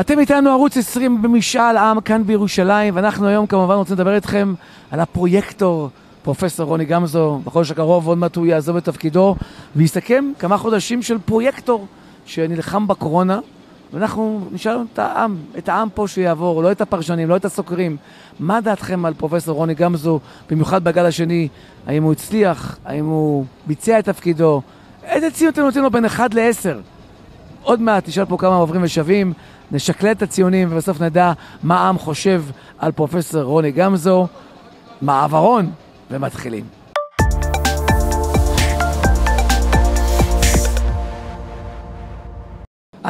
אתם איתנו ערוץ 20 במשאל עם כאן בירושלים, ואנחנו היום כמובן רוצים לדבר איתכם על הפרויקטור, פרופסור רוני גמזו. בחודש הקרוב עוד מעט הוא יעזוב את תפקידו, ויסתכם כמה חודשים של פרויקטור שנלחם בקורונה. ואנחנו נשאל את העם, את העם פה שיעבור, לא את הפרשנים, לא את הסוקרים. מה דעתכם על פרופסור רוני גמזו, במיוחד בגל השני? האם הוא הצליח? האם הוא ביצע את תפקידו? איזה ציון אתם נותנים לו בין 1 ל-10? עוד מעט נשאל פה כמה עוברים ושבים, נשקלל את הציונים ובסוף נדע מה העם חושב על פרופסור רוני גמזו. מעברון, ומתחילים.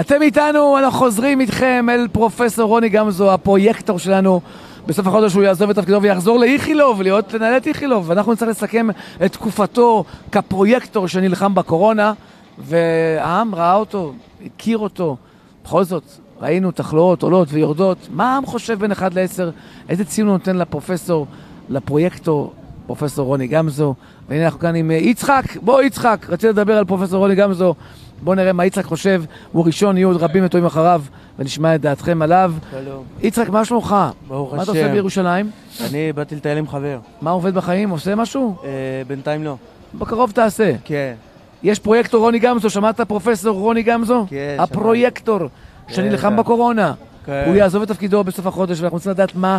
אתם איתנו, אנחנו חוזרים איתכם אל פרופסור רוני גמזו, הפרויקטור שלנו. בסוף החודש הוא יעזוב את תפקידו ויחזור לאיכילוב, להיות לנהל את איכילוב. ואנחנו נצטרך לסכם את תקופתו כפרויקטור שנלחם בקורונה, והעם ראה אותו, הכיר אותו. בכל זאת, ראינו תחלואות עולות ויורדות. מה העם חושב בין 1 ל-10? איזה ציון הוא נותן לפרופסור, לפרויקטור, פרופסור רוני גמזו? והנה אנחנו כאן עם אה, יצחק. בוא יצחק, רציתי לדבר על פרופסור רוני גמזו. בואו נראה מה יצחק חושב, הוא ראשון, יהיו עוד רבים וטובים אחריו, ונשמע את דעתכם עליו. שלום. יצחק, מה שלומך? ברוך מה אתה השם. עושה בירושלים? אני באתי לטייל עם חבר. מה עובד בחיים? עושה משהו? אה, בינתיים לא. בקרוב תעשה. כן. יש פרויקטור רוני גמזו, שמעת פרופסור רוני גמזו? כן, הפרויקטור שנלחם בטח. בקורונה. כן. הוא יעזוב את תפקידו בסוף החודש, ואנחנו רוצים לדעת מה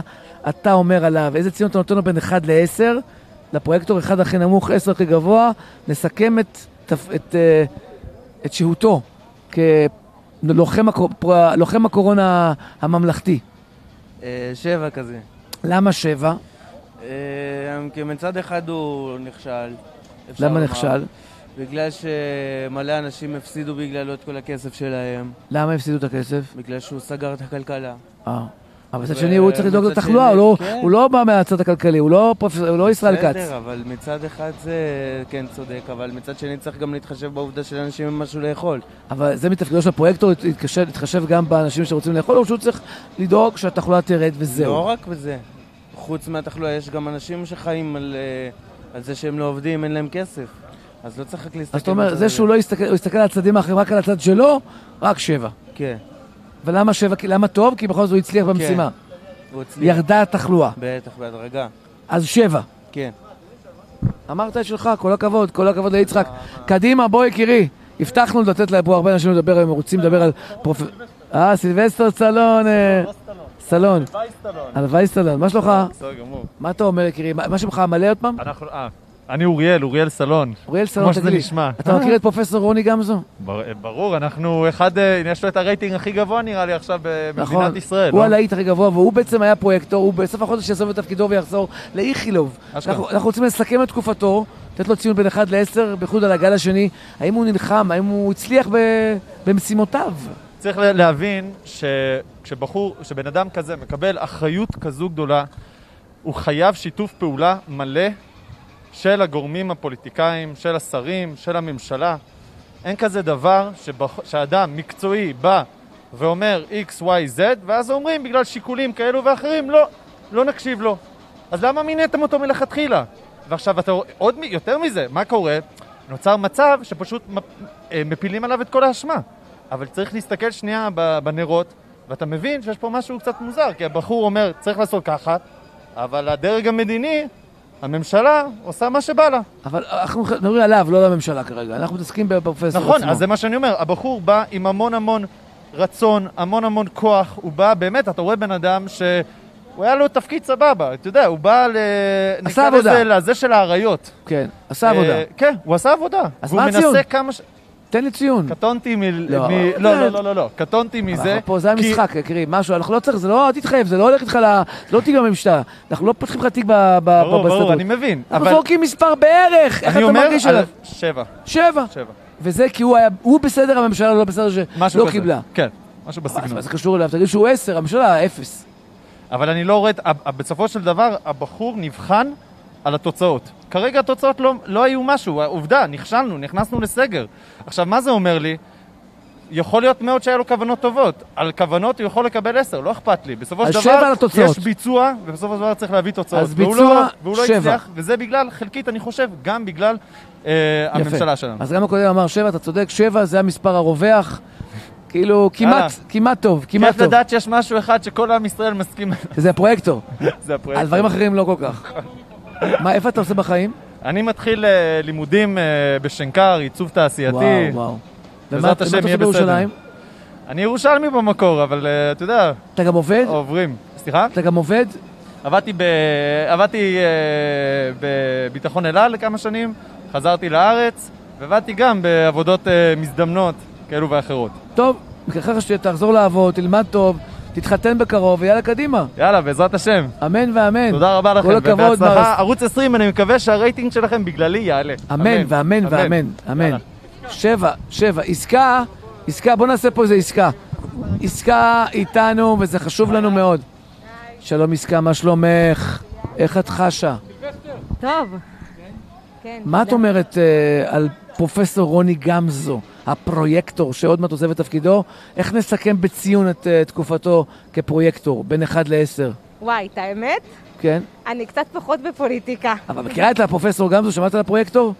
אתה אומר עליו. איזה ציון אתה נותן לו בין 1 ל-10? לפרויקטור 1 הכי נמוך, 10 הכי גבוה. נסכם את, תפ- את, אה, את שהותו כלוחם הקו- פר- לוחם הקורונה הממלכתי. אה, שבע כזה. למה 7? אה, כי מצד אחד הוא נכשל. למה. נכשל? בגלל שמלא אנשים הפסידו בגללו את כל הכסף שלהם. למה הפסידו את הכסף? בגלל שהוא סגר את הכלכלה. אה. אבל מצד שני הוא צריך לדאוג לתחלואה, הוא לא- כן. הוא לא בא מהצד הכלכלי, הוא לא הוא לא ישראל כץ. בסדר, אבל מצד אחד זה כן צודק, אבל מצד שני צריך גם להתחשב בעובדה שלאנשים אין משהו לאכול. אבל זה מתפקידו של הפרויקטור, להתחשב גם באנשים שרוצים לאכול, או שהוא צריך לדאוג שהתחלואה תרד וזהו. לא רק בזה. חוץ מהתחלואה, יש גם אנשים שחיים על, אה, על זה שהם לא עובדים, אין להם כסף. אז לא צריך רק להסתכל... אז אתה אומר, זה. שהוא לא יסתכל, הוא יסתכל על הצדדים האחרים, רק על הצד שלו, רק שבע. כן, ולמה שבע? למה טוב? כי בכל זאת הוא הצליח במשימה. הוא הצליח. ירדה התחלואה. בטח, בהדרגה. אז שבע. כן. אמרת את שלך, כל הכבוד, כל הכבוד ליצחק. קדימה, בוא יקירי. הבטחנו לתת פה הרבה אנשים לדבר, הם רוצים לדבר על פרופ... אה, סילבסטר סלון. אה, סלון. הלוואי סלון. מה שלומך? בסדר גמור. מה אתה אומר יקירי? מה מה שמך מלא עוד פעם? אנחנו, אה, אני אוריאל, אוריאל סלון. אוריאל סלון, כמו שזה תגיד לי. נשמע. אתה מכיר את פרופסור רוני גמזו? בר- ברור, אנחנו אחד, אה, יש לו את הרייטינג הכי גבוה נראה לי עכשיו נכון. במדינת ישראל. הוא לא? הלהיט הכי גבוה, והוא בעצם היה פרויקטור, הוא בסוף החודש יעזוב את תפקידו ויחזור לאיכילוב. אנחנו רוצים לסכם את תקופתו, לתת לו ציון בין 1 ל-10, בייחוד על הגל השני. האם הוא נלחם, האם הוא הצליח במשימותיו? צריך לה- להבין שכשבחור, שבן אדם כזה מקבל אחריות כזו גדולה, הוא חייב שיתוף פעולה מלא של הגורמים הפוליטיקאים, של השרים, של הממשלה. אין כזה דבר שבח... שאדם מקצועי בא ואומר X, Y, Z, ואז אומרים בגלל שיקולים כאלו ואחרים, לא, לא נקשיב לו. אז למה מיניתם אותו מלכתחילה? ועכשיו אתה עוד יותר מזה, מה קורה? נוצר מצב שפשוט אה, מפילים עליו את כל האשמה. אבל צריך להסתכל שנייה בנרות, ואתה מבין שיש פה משהו קצת מוזר, כי הבחור אומר, צריך לעשות ככה, אבל הדרג המדיני, הממשלה, עושה מה שבא לה. אבל אנחנו מדברים עליו, לא לממשלה כרגע. אנחנו מתעסקים בפרופסור נכון, עצמו. אז זה מה שאני אומר, הבחור בא עם המון המון רצון, המון המון כוח, הוא בא, באמת, אתה רואה בן אדם ש... הוא היה לו תפקיד סבבה, אתה יודע, הוא בא ל... עשה נקרא לזה עבודה. לזה של האריות. כן, עשה עבודה. אה, כן, הוא עשה עבודה. אז והוא מה הציון? מנסה כמה ש... תן לי ציון. קטונתי מ... לא. מ... לא, לא, לא, לא, לא, קטונתי מזה. פה, זה כי- המשחק, יקירי, משהו, אנחנו לא צריך, זה לא, אל תתחייב, זה לא הולך איתך ל... זה לא תיק בממשלה. אנחנו לא פותחים לך תיק ב- ב- ברור, ברור, בהסתדרות. אני מבין. אנחנו אבל זורקים מספר בערך, איך אני אתה מרגיש על- עליו? שבע, שבע. שבע. וזה כי הוא היה, הוא בסדר, הממשלה לא בסדר שלא. קיבלה. כן, משהו בסגנון. זה קשור אליו? תגיד שהוא עשר, הממשלה אפס. אבל אני לא רואה, בסופו של דבר, הבחור נבחן על התוצאות. כרגע התוצאות לא, לא היו משהו, עובדה, נכשלנו, נכנסנו לסגר. עכשיו, מה זה אומר לי? יכול להיות מאוד שהיה לו כוונות טובות. על כוונות הוא יכול לקבל עשר, לא אכפת לי. בסופו של דבר. יש ביצוע, ובסופו של דבר צריך להביא תוצאות. אז והוא ביצוע, לא, והוא לא שבע. הצליח, וזה בגלל, חלקית, אני חושב, גם בגלל אה, יפה. הממשלה שלנו. אז גם הקודם אמר שבע, אתה צודק, שבע זה המספר הרווח. כאילו, כמעט, כמעט טוב, כמעט כיף טוב. לדעת שיש משהו אחד שכל עם ישראל מסכים עליו. זה הפרויקטור. זה הפרויקט. על דברים אחרים לא כל כך. מה, איפה אתה עושה בחיים? אני מתחיל אה, לימודים אה, בשנקר, עיצוב תעשייתי. וואו, וואו. בעזרת השם אתה יהיה בסדר. אני ירושלמי במקור, אבל אה, אתה יודע, אתה גם עובד? עוברים. סליחה? אתה גם עובד? עבדתי, ב... עבדתי בביטחון אל על לכמה שנים, חזרתי לארץ, ועבדתי גם בעבודות מזדמנות כאלו ואחרות. טוב, ככה שתחזור לעבוד, תלמד טוב, תתחתן בקרוב, ויאללה קדימה. יאללה, בעזרת השם. אמן ואמן. תודה רבה לכם, כל הכבוד, ובהצלחה. מר- ערוץ 20, אני מקווה שהרייטינג שלכם בגללי יעלה. אמן ואמן ואמן, אמן. שבע, שבע. עסקה, עסקה, בוא נעשה פה איזה עסקה. עסקה איתנו, וזה חשוב לנו מאוד. שלום עסקה, מה שלומך? איך את חשה? טוב. כן. מה את. אומרת אה, על פרופסור רוני גמזו, הפרויקטור שעוד מעט עוזב את תפקידו? איך נסכם בציון את אה, תקופתו כפרויקטור, בין 1 ל-10? וואי, את האמת? כן? אני קצת פחות בפוליטיקה. אבל מכירה את הפרופסור גמזו? שמעת על הפרויקטור?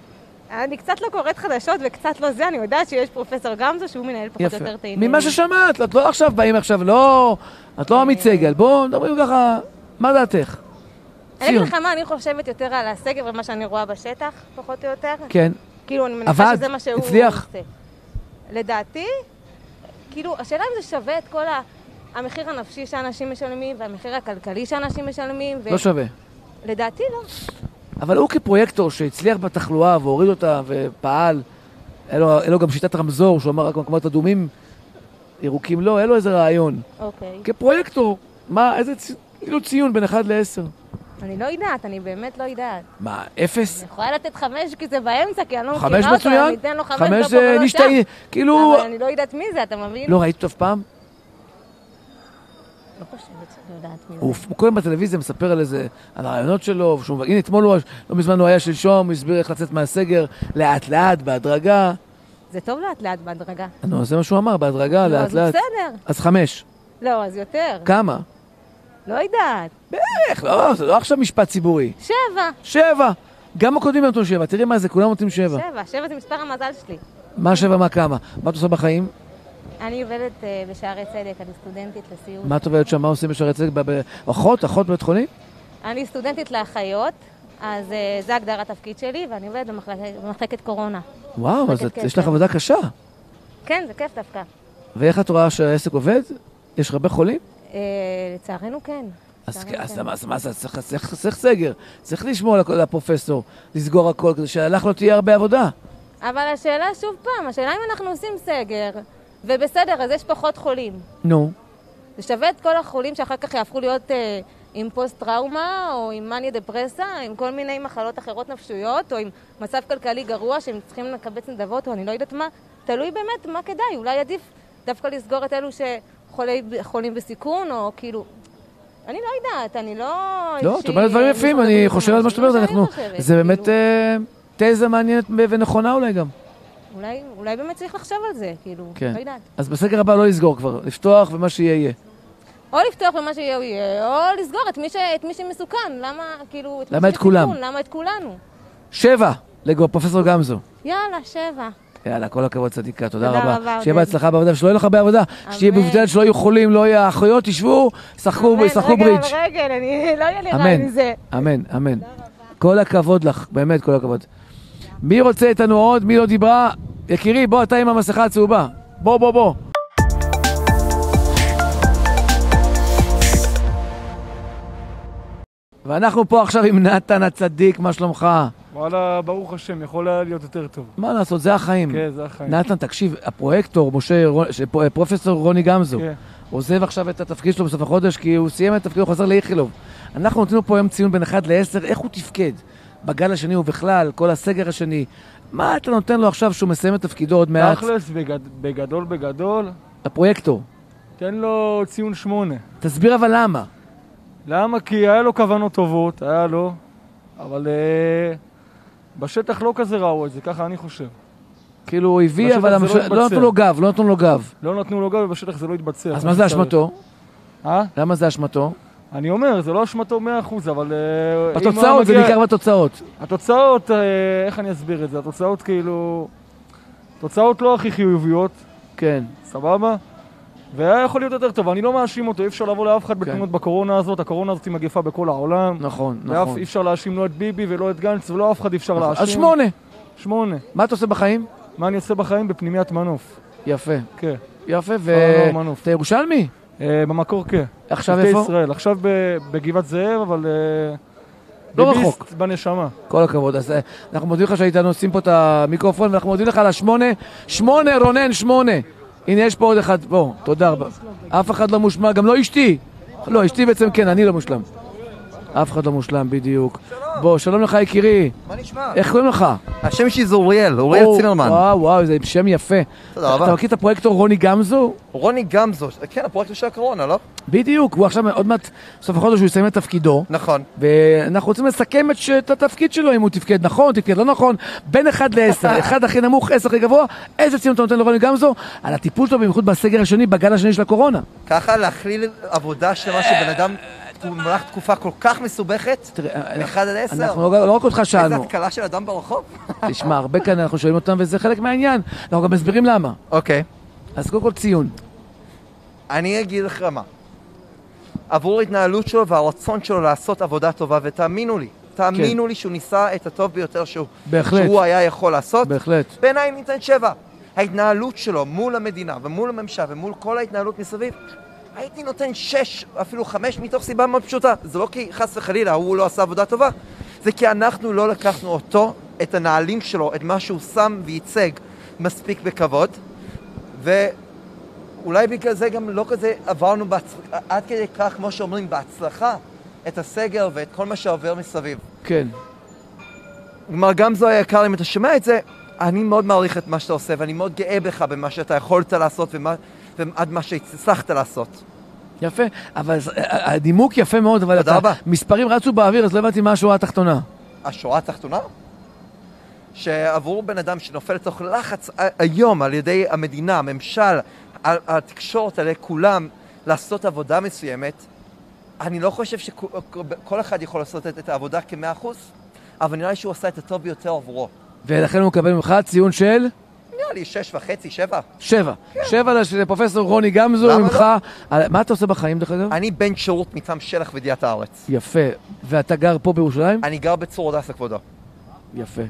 אני קצת לא קוראת חדשות וקצת לא זה, אני יודעת שיש פרופסור גמזו שהוא מנהל פחות או. יותר את העניינים. ממה ששמעת, את לא עכשיו באים עכשיו, לא... את לא עמית סגל. בואו נדברים ככה, מה דעתך? אני אגיד ציון. לך מה, אני חושבת יותר על הסגר ומה שאני רואה בשטח, פחות או יותר. כן. כאילו, אני מניחה עבד? שזה מה שהוא הצליח? עושה. לדעתי, כאילו, השאלה אם זה שווה את כל ה... המחיר הנפשי שאנשים משלמים והמחיר הכלכלי שאנשים משלמים. ו... לא שווה. לדעתי לא. אבל הוא כפרויקטור שהצליח בתחלואה והוריד אותה ופעל, היה לו, היה לו גם שיטת רמזור, שהוא אמר רק במקומות אדומים, ירוקים לא, היה לו איזה רעיון. אוקיי. כפרויקטור, מה, איזה צי- כאילו ציון בין 1 ל-10? אני לא יודעת, אני באמת לא יודעת. מה, אפס? אני יכולה לתת חמש כי זה באמצע, כי אני לא מכירה אותו, מצוין? אני אתן לו חמש חמש זה ולא נשתי, שם. כאילו... אבל אני לא יודעת מי זה, אתה מבין? לא ראית אותו אף פעם? לא חושבת שאני יודעת מי זה. הוא כל הזמן בטלוויזיה מספר על איזה, על הרעיונות שלו, שהוא, הנה אתמול הוא, לא מזמן הוא היה שלשום, הוא הסביר איך לצאת מהסגר, לאט לאט, בהדרגה. זה טוב לאט לאט בהדרגה. נו, זה מה שהוא אמר, בהדרגה, לא, לאט אז לאט. בסדר. אז חמש. לא, אז יותר. כמה? לא יודעת. איך, לא, זה לא עכשיו משפט ציבורי. שבע. שבע. גם הקודמים נתנו שבע, תראי מה זה, כולם נותנים שבע. שבע. שבע זה מספר המזל שלי. מה שבע, מה כמה? מה את עושה בחיים? אני עובדת אה, בשערי צדק, אני סטודנטית לסיעוד. מה את עובדת שם? מה עושים בשערי צדק? אחות? אחות בבית חולים? אני סטודנטית לאחיות, אז אה, זה הגדרת התפקיד שלי, ואני עובדת במחלקת- במחלקת קורונה. וואו, אז את- יש. לך עבודה קשה. כן, זה כיף דווקא. ואיך את רואה שהעסק עובד? יש הרבה חולים? אה, לצערנו כן. אז כן. אז מה זה, צריך- צריך צריך סגר. צריך לשמור על הפרופסור, לסגור הכל, כדי שלך לא תהיה הרבה עבודה. אבל השאלה שוב פעם, השאלה אם אנחנו עושים סגר, ובסדר, אז יש פחות חולים. נו. זה שווה את כל החולים שאחר כך יהפכו להיות אה, עם פוסט-טראומה, או עם מניה דפרסה, עם כל מיני מחלות אחרות נפשיות, או עם מצב כלכלי גרוע שהם צריכים לקבץ נדבות, או אני לא יודעת מה. תלוי באמת מה כדאי, אולי עדיף דווקא לסגור את אלו שחולים בסיכון, או כאילו... אני לא יודעת, אני לא... לא, את אומרת דברים אה, יפים, אני חושב על מה שאת אומרת, אנחנו... זה באמת כאילו. אה, תזה מעניינת ונכונה אולי גם. אולי, אולי באמת צריך לחשוב על זה, כאילו, כן. לא יודעת. אז בסגר הבא לא לסגור כבר, לפתוח ומה שיהיה יהיה. או לפתוח במה שיהיה יהיה, או לסגור את מי, ש... את מי שמסוכן. למה, כאילו, את למה את? כולם? למה את כולנו? שבע, לגו, פרופסור גמזו. יאללה, שבע. יאללה, כל הכבוד צדיקה, תודה תודה רבה. רבה, שיהיה. בהצלחה בעבודה, ושלא יהיה לך הרבה עבודה. שתהיה. מבודלת, שלא יהיו חולים, לא יהיו האחיות, תשבו, שחקו רגל ברידג'. על רגל, אני... לא יהיה לי רע אמן, מזה. אמן, אמן. כל הכבוד לך, באמת כל הכבוד. מי רוצה איתנו עוד? מי לא דיברה? יקירי, בוא, אתה עם המסכה הצהובה. בוא, בוא, בוא. ואנחנו פה עכשיו עם נתן הצדיק, מה שלומך? וואלה, ברוך השם, יכול היה להיות יותר טוב. מה לעשות, זה החיים. כן, זה החיים. נתן, תקשיב, הפרויקטור, משה, פרופסור רוני גמזו, כן. עוזב עכשיו את התפקיד שלו בסוף החודש, כי הוא סיים את תפקידו, הוא חזר לאיכילוב. אנחנו נותנים פה היום ציון בין 1 ל-10, איך הוא תפקד? בגל השני ובכלל, כל הסגר השני. מה אתה נותן לו עכשיו שהוא מסיים את תפקידו עוד מעט? תכלס, בגד... בגדול בגדול, הפרויקטור. תן לו ציון שמונה. תסביר אבל למה. למה? כי היה לו כוונות טובות, היה לו, אבל uh, בשטח לא כזה ראו את זה, ככה אני חושב. כאילו הוא הביא, אבל זה הממשלה- לא לא נתנו. לו גב, לא נתנו לו גב. לא נתנו לו גב ובשטח זה לא התבצע. אז מה זה. אשמתו? אה? למה זה אשמתו? אני אומר, זה לא אשמתו 100%, אבל... אה, בתוצאות, זה מגיע- בעיקר בתוצאות. התוצאות, אה, איך אני אסביר את זה? התוצאות כאילו... תוצאות לא הכי חיוביות, כן. סבבה? והיה יכול להיות יותר טוב, אני לא מאשים אותו, אי אפשר לבוא לאף אחד כן. בתלונות בקורונה הזאת, הקורונה הזאת היא מגפה בכל העולם. נכון, נכון. אי אפשר להאשים לא את ביבי ולא את גנץ ולא אף אחד אי אפשר להאשים. אז שמונה. שמונה. מה אתה עושה בחיים? מה אני עושה בחיים? בפנימיית מנוף. יפה. כן. יפה, כפר הנוער מנוף. ואתה ירושלמי? אה, במקור כן. עכשיו איפה? ישראל. עכשיו בגבעת זאב, אבל... אה, לא רחוק. בנשמה. כל הכבוד. אז אה, אנחנו מודים לך שהיית נשים פה את המיקרופון, ואנחנו מודים לך על השמונה. שמונה, רונן, שמונה. הנה, יש פה עוד אחד. בוא, תודה רבה. אף אחד לא מושלם, גם לא אשתי. לא, אשתי בעצם כן, אני לא מושלם. אף אחד לא מושלם, בדיוק. בוא, שלום לך יקירי. מה נשמע? איך קוראים לך? השם שלי זה אוריאל, אוריאל או, צימרמן. וואו, וואו, זה שם יפה. תודה רבה. אתה מכיר את הפרויקטור רוני גמזו? רוני גמזו, כן, הפרויקט של הקורונה, לא? בדיוק, הוא עכשיו עוד מעט, סוף החודש הוא יסיים את תפקידו. נכון. ואנחנו רוצים לסכם את. את התפקיד שלו, אם הוא תפקד נכון, תפקד לא נכון, בין 1 ל-10, 1 הכי נמוך, 10 הכי גבוה, איזה ציון אתה נותן לרוני גמזו? על הטיפול שלו, במיוחד בסגר השני, בגל השני של הקורונה. ככה להכליל עבודה שלמה שבן אדם, במהלך תקופה כל כך מסובכת, תראה, מ-1 עד 10. אנחנו לא, לא רק אותך איזה שאלנו, התקלה של אדם ברחוב. תשמע, הרבה כאן אנחנו שואלים אותם וזה חלק מהעניין, אנחנו גם מסבירים למה. אוקיי. אז קודם כל ציון. אני אגיד לך מה. עבור ההתנהלות שלו והרצון שלו לעשות עבודה טובה, ותאמינו לי, תאמינו לי שהוא ניסה את הטוב ביותר שהוא, בהחלט. שהוא היה יכול לעשות. בהחלט. בעיניי ניתן שבע. ההתנהלות שלו מול המדינה ומול הממשל ומול כל ההתנהלות מסביב, הייתי נותן שש, אפילו חמש, מתוך סיבה מאוד פשוטה. זה לא כי חס וחלילה הוא לא עשה עבודה טובה, זה כי אנחנו לא לקחנו אותו, את הנהלים שלו, את מה שהוא שם וייצג מספיק בכבוד, ואולי בגלל זה גם לא כזה עברנו בהצ... עד כדי כך, כמו שאומרים, בהצלחה, את הסגר ואת כל מה שעובר מסביב. כן. כלומר, גם זו היקר, אם אתה שומע את זה, אני מאוד מעריך את מה שאתה עושה, ואני מאוד גאה בך במה שאתה יכולת לעשות ומה, ועד מה שהצלחת לעשות. יפה, אבל הנימוק יפה מאוד, אבל אתה, רבה. מספרים רצו באוויר, אז לא הבנתי מה השורה התחתונה. השורה התחתונה? שעבור בן אדם שנופל לתוך לחץ היום על ידי המדינה, הממשל, התקשורת, על כולם, לעשות עבודה מסוימת, אני לא חושב שכל אחד יכול לעשות את העבודה כמאה אחוז, אבל נראה לי שהוא עשה את הטוב ביותר עבורו. ולכן הוא מקבל ממך ציון של נראה לי שש וחצי, שבע. שבע. שבע לש- לפרופסור רוני גמזו ממך. על- מה אתה עושה בחיים דרך אגב? אני בן שירות מטעם שלח וידיעת הארץ. יפה. ואתה גר פה בירושלים? אני גר בצור הדסה, כבודו. יפה.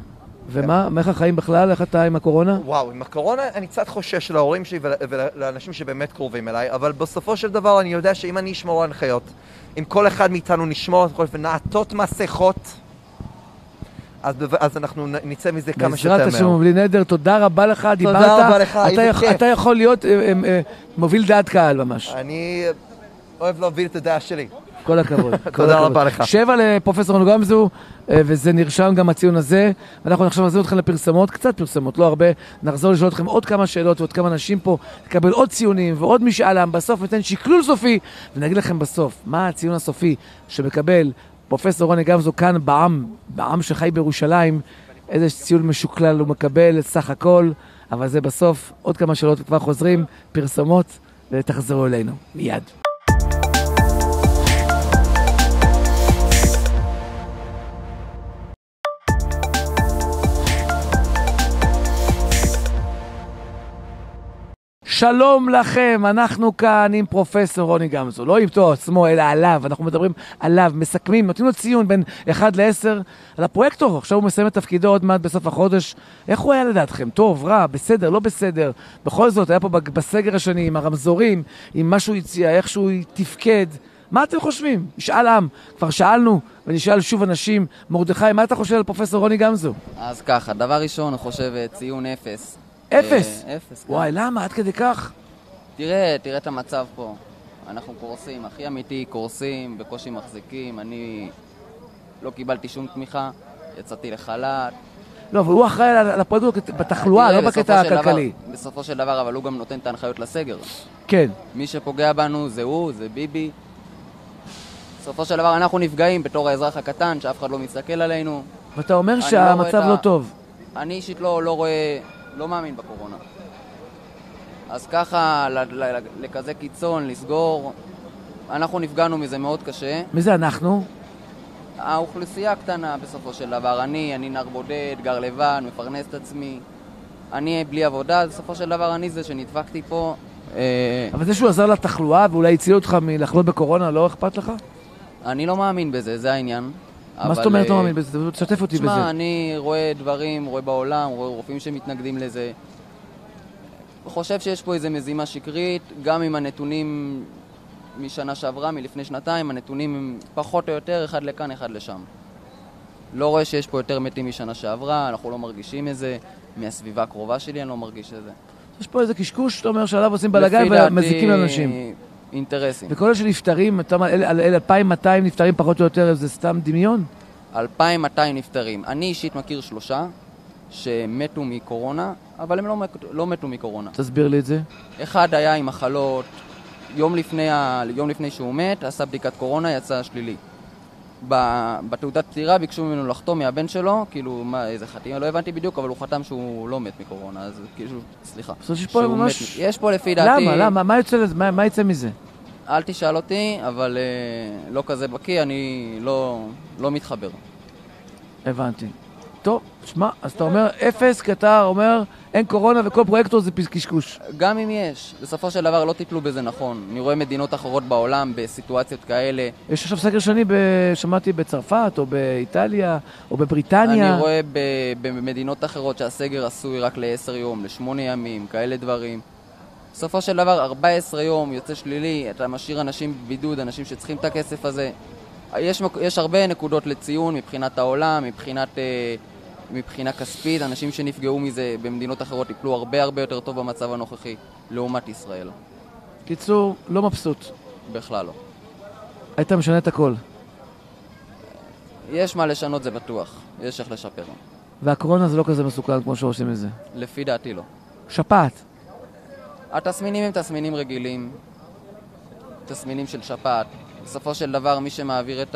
ומה, מה איך החיים בכלל? איך אתה עם הקורונה? וואו, עם הקורונה אני קצת חושש להורים שלי ול- ולאנשים שבאמת קרובים אליי, אבל בסופו של דבר אני יודע שאם אני אשמור על הנחיות, אם כל אחד מאיתנו נשמור על הנחיות ונעטות מסכות, אז, בב- אז אנחנו נצא מזה כמה שיותר בעזרת השם מהר. ובלי נדר, תודה רבה לך, דיברת. רבה לך, איזה כיף. אתה יכול להיות אה, אה, אה, מוביל דעת קהל ממש. אני אוהב להוביל את הדעה שלי. כל הכבוד. כל תודה הכבוד. רבה לך. שבע לפרופסור רוני גמזו, אה, וזה נרשם גם הציון הזה. ואנחנו עכשיו נחזיר אתכם לפרסמות, קצת פרסמות, לא הרבה. נחזור לשאול אתכם עוד כמה שאלות ועוד כמה אנשים פה, נקבל עוד ציונים ועוד משאל עם. בסוף ניתן שקלול סופי, ונגיד לכם בסוף, מה הציון הסופי שמקבל פרופסור רוני גמזו כאן בעם, בעם שחי בירושלים, איזה ציון משוקלל הוא מקבל סך הכל, אבל זה בסוף, עוד כמה שאלות וכבר חוזרים, פרסמות, ותחזרו אלינו מיד. שלום לכם, אנחנו כאן עם פרופסור רוני גמזו, לא איתו עצמו, אלא עליו, אנחנו מדברים עליו, מסכמים, נותנים לו ציון בין 1 ל-10 על הפרויקטור, עכשיו הוא מסיים את תפקידו עוד מעט בסוף החודש. איך הוא היה לדעתכם? טוב, רע, בסדר, לא בסדר? בכל זאת, היה פה בסגר השני, עם הרמזורים, עם מה שהוא הציע, איך שהוא תפקד. מה אתם חושבים? משאל עם, כבר שאלנו, ונשאל שוב אנשים. מרדכי, מה אתה חושב על פרופסור רוני גמזו? אז ככה, דבר ראשון, אני חושב אה, ציון אפס. אפס? אה, אפס, כן. וואי, למה? עד כדי כך? תראה, תראה את המצב פה. אנחנו קורסים, הכי אמיתי, קורסים, בקושי מחזיקים. אני לא קיבלתי שום תמיכה, יצאתי לחל"ת. לא, אבל הוא אחראי על הפרויקט בתחלואה, לא בקטע הכלכלי. בסופו של דבר, אבל הוא גם נותן את ההנחיות לסגר. כן. מי שפוגע בנו זה הוא, זה ביבי. בסופו של דבר אנחנו נפגעים בתור האזרח הקטן, שאף אחד לא מסתכל עלינו. ואתה אומר לא שהמצב לא ה- טוב. אני אישית לא, לא רואה, לא מאמין בקורונה. אז ככה, לכזה קיצון, לסגור, אנחנו נפגענו מזה מאוד קשה. מי זה אנחנו? האוכלוסייה הקטנה בסופו של דבר, אני, אני נער בודד, גר לבד, מפרנס את עצמי. אני בלי עבודה, בסופו של דבר אני זה שנדפקתי פה. אה, אבל זה שהוא עזר לתחלואה ואולי הציל אותך מלחלות בקורונה, לא אכפת לך? אני לא מאמין בזה, זה העניין. מה זאת אומרת לא אה, מאמין בזה? תשתף אותי בזה. תשמע, אני רואה דברים, רואה בעולם, רואה רופאים שמתנגדים לזה. חושב שיש פה איזו מזימה שקרית, גם עם הנתונים משנה שעברה, מלפני שנתיים, הנתונים הם פחות או יותר אחד לכאן, אחד לשם. לא רואה שיש פה יותר מתים משנה שעברה, אנחנו לא מרגישים את זה. מהסביבה הקרובה שלי אני לא מרגיש את זה. יש פה איזה קשקוש, אתה אומר, שעליו עושים בלאגן ומזיקים לאנשים. אינטרסים. וכל אלה שנפטרים, אתה אומר, על אלה 2,200 נפטרים פחות או יותר, זה סתם דמיון? 2,200 נפטרים. אני אישית מכיר שלושה שמתו מקורונה, אבל הם לא, לא מתו מקורונה. תסביר לי את זה. אחד היה עם מחלות, יום לפני, ה... יום לפני שהוא מת, עשה בדיקת קורונה, יצא שלילי. בתעודת פטירה ביקשו ממנו לחתום מהבן שלו, כאילו, מה, איזה חתימה, לא הבנתי בדיוק, אבל הוא חתם שהוא לא מת מקורונה, אז כאילו, סליחה. שיש פה ממש... יש פה לפי דעתי... למה? למה? מה יוצא לזה? מה- מה יצא מזה? אל תשאל אותי, אבל אה, לא כזה בקיא, אני לא, לא מתחבר. הבנתי. טוב, שמע, אז אתה אומר אפס, כי אתה אומר אין קורונה וכל פרויקטור זה קשקוש. גם אם יש, בסופו של דבר לא טיפלו בזה נכון. אני רואה מדינות אחרות בעולם בסיטואציות כאלה. יש עכשיו סקר שני, ב- שמעתי בצרפת, או באיטליה, או בבריטניה. אני רואה ב- במדינות אחרות שהסגר עשוי רק ל-10 יום, ל-8 ימים, כאלה דברים. בסופו של דבר, 14 יום יוצא שלילי, אתה משאיר אנשים בבידוד, אנשים שצריכים את הכסף הזה. יש, יש הרבה נקודות לציון מבחינת העולם, מבחינת, אה, מבחינה כספית, אנשים שנפגעו מזה במדינות אחרות טיפלו הרבה הרבה יותר טוב במצב הנוכחי, לעומת ישראל. קיצור, לא מבסוט. בכלל לא. היית משנה את הכל. יש מה לשנות, זה בטוח. יש איך לשפר. והקורונה זה לא כזה מסוכן כמו שעושים את זה. לפי דעתי לא. שפעת. התסמינים הם תסמינים רגילים, תסמינים של שפעת. בסופו של דבר, מי שמעביר. את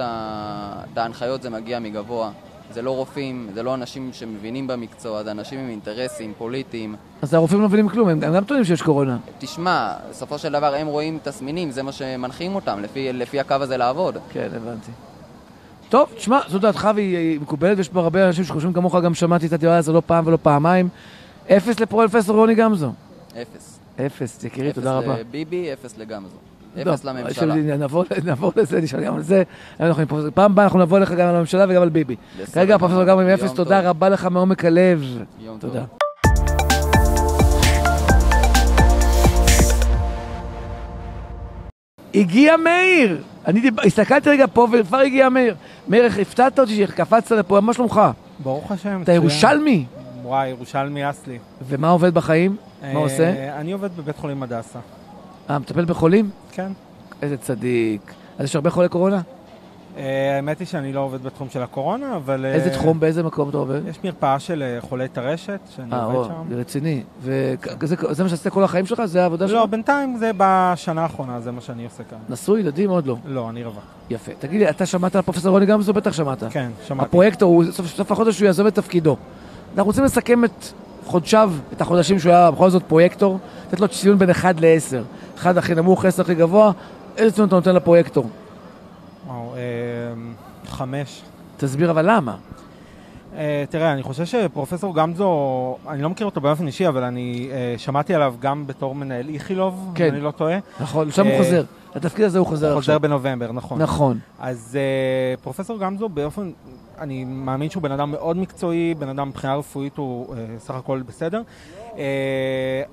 ההנחיות זה מגיע מגבוה. זה לא רופאים, זה לא אנשים שמבינים במקצוע, זה אנשים עם אינטרסים פוליטיים. אז הרופאים לא מבינים כלום, הם הם גם טוענים שיש קורונה. תשמע, בסופו של דבר הם רואים תסמינים, זה מה שמנחים אותם, לפי, לפי הקו הזה לעבוד. כן, הבנתי. טוב, תשמע, זו דעתך והיא היא מקובלת, ויש פה הרבה אנשים שחושבים כמוך, גם שמעתי את הדירה הזו לא פעם ולא פעמיים. אפס לפרופסור רוני גמזו. אפס. אפס, יקירי, אפס תודה רבה. לביבי, אפס לגמזו. טוב, אפס לממשלה. עכשיו נבוא, נבוא לזה, נשאל גם על זה. פעם הבאה אנחנו נבוא אליך גם על הממשלה וגם על ביבי. כרגע. פרופסור גמרי עם אפס, טוב. תודה רבה לך מעומק הלב. יום טוב. תודה. הגיע מאיר! אני דיב- הסתכלתי רגע פה וכבר הגיע מאיר. מאיר, איך הפתעת אותי שקפצת לפה, מה שלומך? ברוך השם. אתה ירושלמי? וואי, ירושלמי אסלי. ומה עובד בחיים? מה אה, עושה? אני עובד בבית חולים הדסה. אה, מטפל בחולים? כן. איזה צדיק. אז יש הרבה חולי קורונה? אה, האמת היא שאני לא עובד בתחום של הקורונה, אבל... אה, איזה תחום, באיזה מקום אתה עובד? יש מרפאה של אה, חולי טרשת, שאני אה, עובד או, שם. זה רציני. וזה מה שעשית כל החיים שלך? זה העבודה שלך? לא, בינתיים זה בשנה האחרונה, זה מה שאני עושה כאן. נשוי, ילדים? עוד לא. לא, אני רווק. יפה. תגיד לי, אתה שמעת על פרופסור רוני גמזו? בטח שמעת. כן, שמעתי. הפרויקטור, סוף החודש הוא יעזוב את תפקידו. אנחנו רוצים לסכם את חודשיו, את החודשים שהוא היה בכל זאת פרויקטור, לתת לו ציון בין 1 ל-10. 1 הכי נמוך, 10 הכי גבוה, איזה ציון אתה נותן לפרויקטור? וואו, אה, חמש. תסביר אבל למה. אה, תראה, אני חושב שפרופסור גמזו, אני לא מכיר אותו באופן אישי, אבל אני אה, שמעתי עליו גם בתור מנהל איכילוב, כן. אם אני לא טועה. נכון, שם הוא אה, חוזר. לתפקיד הזה הוא חוזר הוא עכשיו. חוזר בנובמבר, נכון. נכון. אז uh, פרופסור גמזו באופן, אני מאמין שהוא בן אדם מאוד מקצועי, בן אדם מבחינה רפואית הוא uh, סך הכל בסדר. Uh,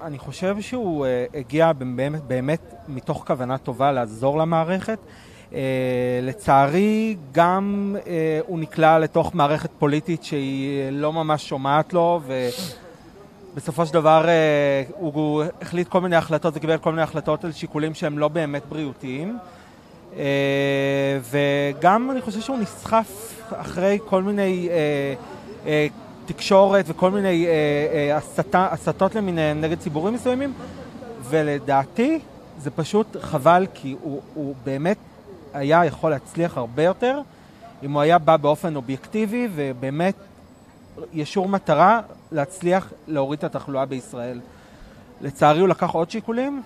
אני חושב שהוא uh, הגיע באמת, באמת מתוך כוונה טובה לעזור למערכת. Uh, לצערי, גם uh, הוא נקלע לתוך מערכת פוליטית שהיא לא ממש שומעת לו, ובסופו של דבר uh, הוא, החליט כל מיני החלטות וקיבל כל מיני החלטות על שיקולים שהם לא באמת בריאותיים. Uh, וגם אני חושב שהוא נסחף אחרי כל מיני uh, תקשורת וכל מיני הסתה, הסתות למיניהן נגד ציבורים מסוימים, ולדעתי זה פשוט חבל, כי הוא, הוא באמת היה יכול להצליח הרבה יותר אם הוא היה בא באופן אובייקטיבי ובאמת ישור מטרה להצליח להוריד את התחלואה בישראל. לצערי הוא לקח עוד שיקולים,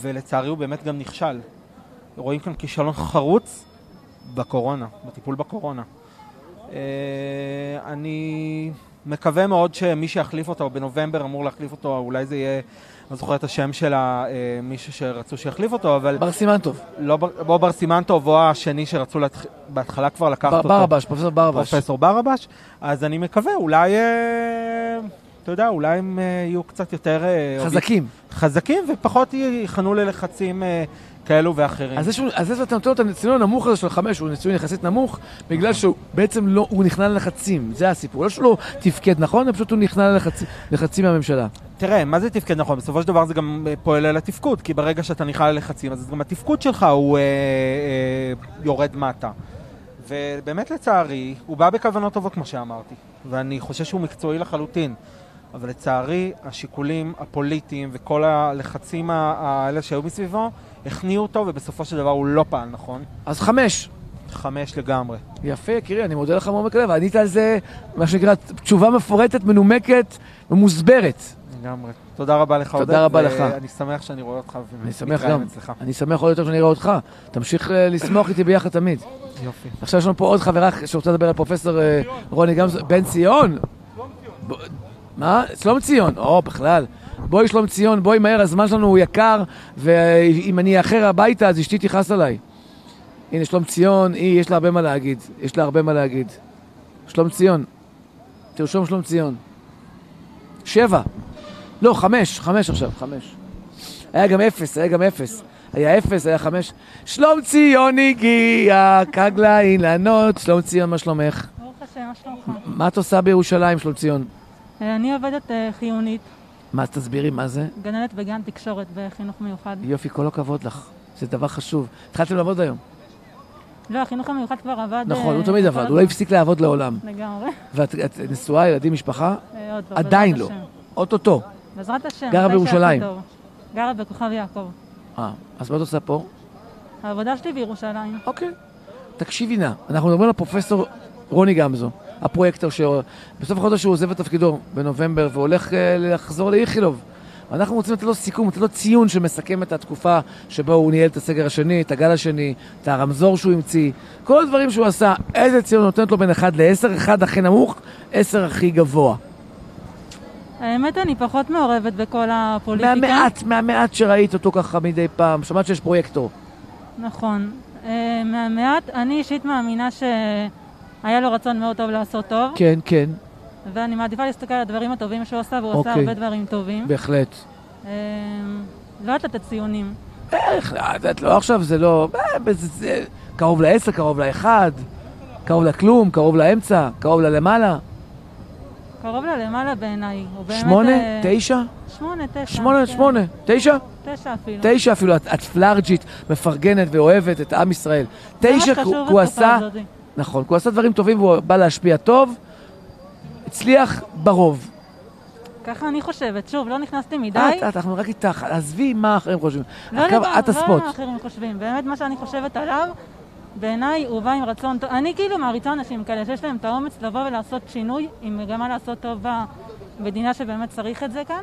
ולצערי הוא באמת גם נכשל. רואים כאן כישלון חרוץ בקורונה, בטיפול בקורונה. אה, אני מקווה מאוד שמי שיחליף אותו בנובמבר אמור להחליף אותו, אולי זה יהיה, לא זוכר את השם של אה, מישהו שרצו שיחליף אותו, אבל בר סימנטוב. לא או בר סימנטוב או השני שרצו להתח- בהתחלה כבר לקחת בר- אותו. ברבש, פרופסור ברבש. פרופסור ברבש, אז אני מקווה, אולי, אה, אתה יודע, אולי הם אה, יהיו קצת יותר... אה, חזקים. חזקים ופחות ייכנעו ללחצים אה, כאלו ואחרים. אז זה שאתה נותן לו את הציון הנמוך הזה של חמש, הוא ציון יחסית נמוך, בגלל שהוא בעצם לא, הוא נכנע ללחצים, זה הסיפור. לא שהוא לא תפקד נכון, אלא פשוט הוא נכנע ללחצים- מהממשלה. תראה, מה זה תפקד נכון? בסופו של דבר זה גם פועל על התפקוד, כי ברגע שאתה נכנע ללחצים, אז גם התפקוד שלך הוא אה, אה, יורד מטה. ובאמת לצערי, הוא בא בכוונות טובות כמו שאמרתי, ואני חושב שהוא מקצועי לחלוטין. אבל לצערי, השיקולים הפוליטיים וכל הלחצים האלה שהיו מסביבו, הכניעו אותו, ובסופו של דבר הוא לא פעל נכון. אז חמש. חמש לגמרי. יפה, יקירי, אני מודה לך מעומק הלב. ענית על זה, מה שנקרא, תשובה מפורטת, מנומקת ומוסברת. לגמרי. תודה רבה לך, עודד. תודה רבה לך. ואני שמח שאני רואה אותך אני ומתראיין. אצלך. אני שמח עוד יותר שאני אראה אותך. תמשיך אה, לשמוח איתי ביחד תמיד. יופי. עכשיו יש לנו פה עוד חברה שרוצה לדבר על פרופסור אה, רוני גמזו, בן ציון. מה? שלום ציון. או, בכלל. בואי שלום ציון, בואי מהר, הזמן שלנו הוא יקר, ואם אני אאחר הביתה אז אשתי תכעס עליי. הנה, שלום ציון, היא, יש לה הרבה מה להגיד. יש לה הרבה מה להגיד. שלום ציון. תרשום שלום ציון. שבע. לא, חמש, חמש עכשיו, חמש. היה גם אפס, היה גם אפס. היה אפס, היה חמש. שלום ציון הגיע, קג לאילנות. שלום ציון, מה שלומך? ברוך השם, מה שלומך? מה את עושה בירושלים, שלום ציון? אה, אני עובדת אה, חיונית, מה, אז תסבירי מה זה? גננת בגן תקשורת בחינוך מיוחד. יופי, כל הכבוד לך. זה דבר חשוב. התחלתם לעבוד היום. לא, החינוך המיוחד כבר עבד... נכון, אה, הוא תמיד עבד. הוא לא הפסיק לעבוד לעולם. לגמרי. ואת את נשואה, ילדים, משפחה? עוד לא, עדיין לא. אוטוטו. בעזרת השם. גרה בירושלים. גרה בכוכב יעקב. אה, אז מה את עושה פה? העבודה שלי בירושלים. אוקיי. תקשיבי נא, אנחנו מדברים על פרופסור רוני גמזו, הפרויקטור שבסוף החודש הוא עוזב את תפקידו בנובמבר והולך אה, לחזור לאיכילוב. אנחנו רוצים לתת לו סיכום, לתת לו ציון שמסכם את התקופה שבה הוא ניהל את הסגר השני, את הגל השני, את הרמזור שהוא המציא, כל הדברים שהוא עשה, איזה ציון נותנת לו בין 1 ל-10, 1 הכי נמוך, 10 הכי גבוה. האמת, אני פחות מעורבת בכל הפוליטיקה. מהמעט, מהמעט שראית אותו ככה מדי פעם, שמעת שיש פרויקטור. נכון. אה, מהמעט, אני אישית מאמינה שהיה לו רצון מאוד טוב לעשות טוב, כן, כן, ואני מעדיפה להסתכל על הדברים הטובים שהוא עשה, והוא עשה אוקיי. הרבה דברים טובים. בהחלט. אה, לא יודעת לתת ציונים. בערך, את יודעת, לא עכשיו, זה לא... אה, זה, קרוב לעשר, קרוב לאחד, קרוב לכלום, קרוב לאמצע, קרוב ללמעלה. קרוב ללמעלה בעיניי. שמונה? אה, תשע? שמונה, תשע. שמונה, כן. שמונה. תשע? תשע אפילו. תשע אפילו. את, את פלארג'ית, מפרגנת ואוהבת את עם ישראל. תשע, הוא- עשה... נכון, כי הוא עשה דברים טובים והוא בא להשפיע טוב. הצליח ברוב. ככה אני חושבת. שוב, לא נכנסתי מדי. את, את, אנחנו רק איתך. עזבי מה אחרים חושבים. לא לגמרי, את הספוט. לא מה אחרים חושבים. באמת, מה שאני חושבת עליו, בעיניי הוא בא עם רצון טוב. אני כאילו מעריצה אנשים כאלה שיש להם את האומץ לבוא ולעשות שינוי, עם מגמה לעשות טוב במדינה שבאמת צריך את זה כאן.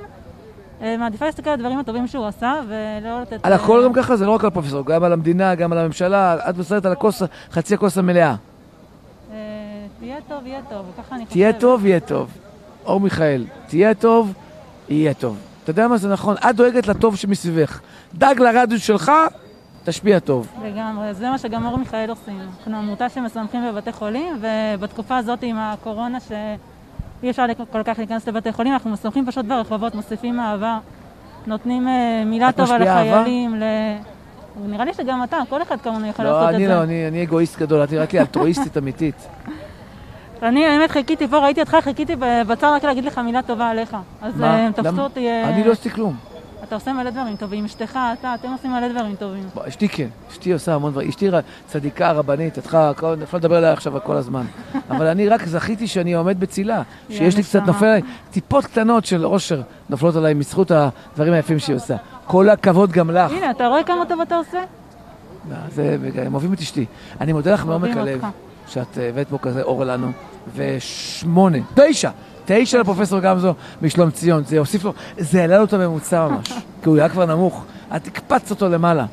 אה, מעדיפה להסתכל על הדברים הטובים שהוא עשה, ולא לתת... על אה, הכל גם ככה, זה לא רק על הפרופסור, גם על המדינה, גם על הממשלה. את מסתכלת על הכוס, חצי הכוס המלאה. תהיה טוב, יהיה טוב, וככה אני חושבת. תהיה טוב, יהיה טוב. אור מיכאל, תהיה טוב, יהיה טוב. אתה יודע מה זה נכון? את דואגת לטוב שמסביבך. דאג לרדיוס שלך, תשפיע טוב. לגמרי, זה מה שגם אור מיכאל עושים. אנחנו עמותה שמסמכים בבתי חולים, ובתקופה הזאת עם הקורונה שאי אפשר כל כך להיכנס לבתי חולים, אנחנו מסמכים פשוט ברחובות, מוסיפים אהבה, נותנים אה, מילה טובה? לחיילים. ל... נראה לי שגם אתה, כל אחד כמונו יכול לא, לעשות את אני זה. לא, אני אני אגואיסט גדול, את נראית לי אלטרואיסטית אמיתית. אני באמת חיכיתי פה, ראיתי אותך, חיכיתי בצד רק להגיד לך מילה טובה עליך. אז מה? אה, הם תפסו? אותי... אה, אני לא עשיתי כלום. אתה עושה מלא דברים טובים, אשתך, אתה, אתם עושים מלא דברים טובים. אשתי כן, אשתי עושה המון דברים. אשתי צדיקה, רבנית, את צריכה כל- אפשר לדבר עליה עכשיו כל הזמן. אבל אני רק זכיתי שאני עומד בצילה. שיש לי קצת. נופל עליי, טיפות קטנות של עושר נופלות עליי בזכות הדברים היפים שהיא עושה. כל הכבוד גם לך. הנה, אתה רואה כמה טוב אתה עושה? זה, הם אוהבים את אשתי. אני מודה לך מעומק הלב. שאת הבאת פה כזה אור לנו. ושמונה, תשע, תשע לפרופסור גמזו משלום ציון. זה הוסיף לו, זה העלה לו את הממוצע ממש, כי הוא היה כבר נמוך. את הקפצת אותו למעלה.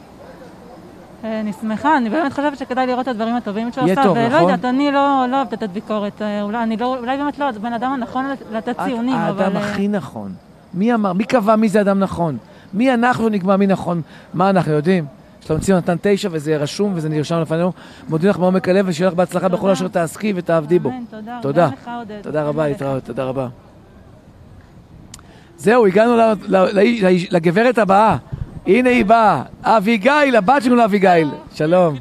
אה, אני שמחה, אני באמת חושבת שכדאי לראות את הדברים הטובים שהוא עשה, טוב, ולא נכון? יודעת, אני לא לא אוהבת לתת ביקורת, אה, אולי אני לא- אולי באמת לא הבן אדם הנכון לתת ציונים, אבל... האדם אה, הכי נכון. מי אמר, מי קבע מי זה אדם נכון? מי אנחנו נקבע מי נכון? מה אנחנו יודעים? שלום ציון נתן תשע וזה יהיה רשום וזה נרשם לפנינו. מודים לך מעומק הלב ושיהיה לך בהצלחה בכל. אשר תעסקי ותעבדי בו. תודה. תודה. תודה רבה. להתראות, תודה רבה. זהו, הגענו לגברת הבאה. הנה היא באה. אביגיל, הבת שלנו לאביגיל. שלום.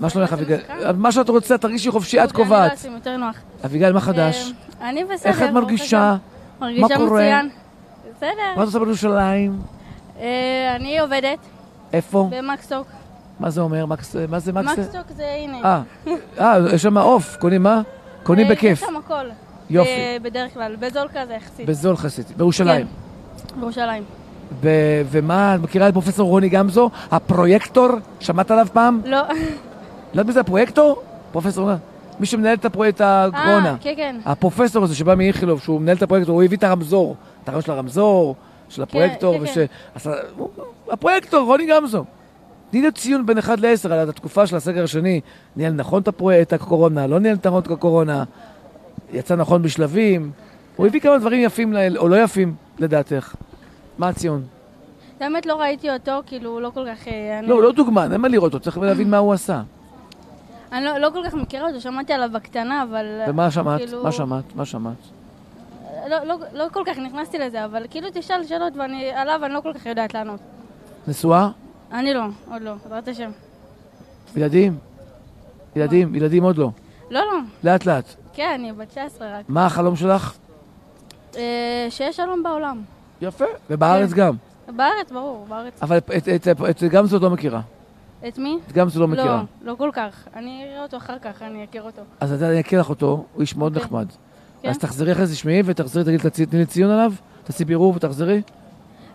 מה שלומך אביגיל? מה שאת רוצה, תרגישי חופשי, את קובעת. יותר נוח. אביגיל, מה חדש? אה, אני בסדר. איך את מרגישה? מרגישה? מצוין. בסדר. מה את עושה בירושלים? אה, אני עובדת איפה? במקסטוק. מה זה אומר? מקס- מה זה מקס? מקסטוק זה הנה. אה, אה, יש שם עוף, קונים מה? קונים אה, בכיף. יש שם הכל. יופי. ב- בדרך כלל, בזול כזה יחסית. בזול חסית, בירושלים. כן, בירושלים. ו- ומה, את מכירה את פרופסור רוני גמזו? הפרויקטור? שמעת עליו פעם? לא. לא יודעת מי זה הפרויקטור? פרופסור, מי שמנהל את הפרויקט הקורונה. אה, כן, כן. הפרופסור הזה שבא מאיכילוב, שהוא מנהל את הפרויקטור, הוא הביא את הרמזור, את הרעיון של הרמזור, של הפרויקטור, כן, וש... כן. ה- הוא- הפרויקטור, רוני גמזו. תני לו ציון בין 1 ל-10 על התקופה של הסגר השני. ניהל נכון את הקורונה, לא ניהל נכון את הקורונה, יצא נכון בשלבים. הוא הביא כמה דברים יפים, ל- או לא יפים, לדעתך. מה הציון? האמת לא ראיתי אותו, כאילו הוא לא כל כך... אה, אני- לא, לא דוגמן, אין מה לראות אותו, צריך להבין מה הוא עשה. אני לא- לא כל כך מכירה אותו, שמעתי עליו בקטנה, אבל... ומה שמעת? כאילו- מה שמעת? מה שמעת? לא- לא- לא כל כך נכנסתי לזה, אבל כאילו תשאל שאלות ועליו אני לא כל כך יודעת לענות. נשואה? אני לא, עוד לא, בעזרת השם. ילדים? ילדים, ילדים עוד לא. לא, לא. לאט לאט. כן, אני בת 19 רק. מה החלום שלך? אה, שיש שלום בעולם. יפה. ובארץ כן. גם. בארץ, ברור, בארץ. אבל את- את- את- את גמזו את לא מכירה. את מי? את גמזו לא מכירה. לא, לא כל כך. אני אראה אותו אחר כך, אני אכיר אותו. אז אני אכיר לך אותו, הוא איש מאוד אוקיי. נחמד. כן. אז תחזרי אחרי זה, תשמעי, ותחזרי, תגידי, תני לי ציון עליו, תעשי בירור ותחזרי.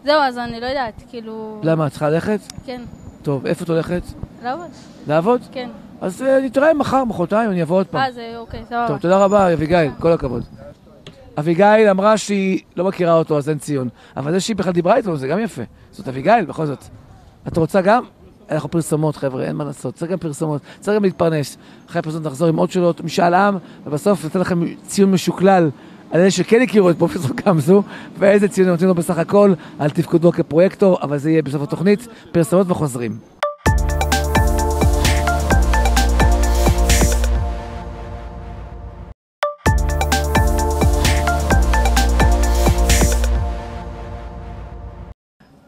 זהו, אז אני לא יודעת, כאילו... למה, את צריכה ללכת? כן. טוב, איפה את הולכת? לעבוד? לעבוד? כן. אז אה, נתראה מחר, מחרתיים, אני אבוא עוד פעם. אה, זה אוקיי, סבבה. טוב, תודה רבה, אביגיל, כל הכבוד. אביגיל אמרה שהיא לא מכירה אותו, אז אין ציון. אבל זה שהיא בכלל דיברה איתו, זה גם יפה. זאת אביגיל, בכל זאת. את רוצה גם? אנחנו פרסומות, חבר'ה, אין מה לעשות. צריך גם פרסומות, צריך גם להתפרנס. אחרי הפרסומות נחזור עם עוד שאלות, משאל עם, ובסוף ניתן לכם ציון משוקלל על אלה שכן הכירו את פרופסור גמזו, ואיזה ציון נותנים לו בסך הכל על תפקודו כפרויקטור, אבל זה יהיה בסוף התוכנית. פרסומות וחוזרים.